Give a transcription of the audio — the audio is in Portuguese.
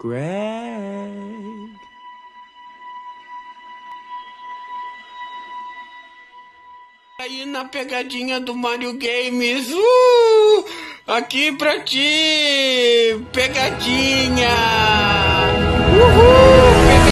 Greg. Aí na pegadinha do Mario Games, uh! Aqui pra ti, pegadinha!